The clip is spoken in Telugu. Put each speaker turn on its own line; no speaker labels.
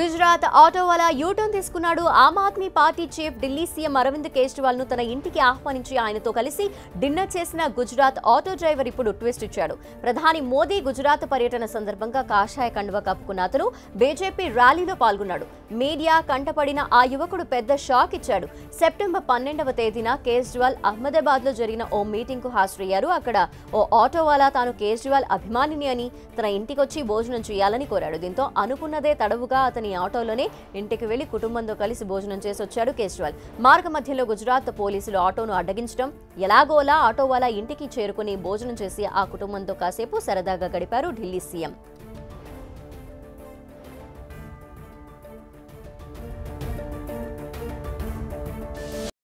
గుజరాత్ ఆటోవాలా యూటర్న్ తీసుకున్నాడు Aam Aadmi party chief Delhi CM Arvind కేజ్రీవాల్ను తన ఇంటికి ఆహ్వానించి ఆయనతో కలిసి డిన్నర్ చేసిన గుజరాత్ ఆటో డ్రైవర్ ఇప్పుడు ట్విస్ట్ ఇచ్చాడు. ప్రధాని మోదీ గుజరాత్ పర్యటన సందర్భంగా కాషాయ కండువ కప్పుకున్న అతను బీజేపీ ర్యాలీలో పాల్గొన్నాడు. మీడియా కంటపడిన ఆ యువకుడు పెద్ద షాక్ ఇచ్చాడు. సెప్టెంబర్ పన్నెండవ తేదీన కేజ్రీవాల్ అహ్మదాబాద్లో జరిగిన ఓ మీటింగ్కు హాజరయ్యారు. అక్కడ ఓ ఆటోవాలా తాను కేజ్రీవాల్ అభిమానిని అని తన ఇంటికొచ్చి భోజనం చేయాలని కోరాడు. దీంతో అనుకున్నదే తడవుగా అతని ఆటోలోనే ఇంటికి వెళ్ళి కుటుంబంతో కలిసి భోజనం చేసి వచ్చాడు కేజ్రీవాల్. మార్గ మధ్యలో గుజరాత్ పోలీసులు ఆటోను అడ్డగించడం ఎలాగోలా ఆటోవాలా ఇంటికి చేరుకుని భోజనం చేసి ఆ కుటుంబంతో కాసేపు సరదాగా గడిపారు ఢిల్లీ సీఎం.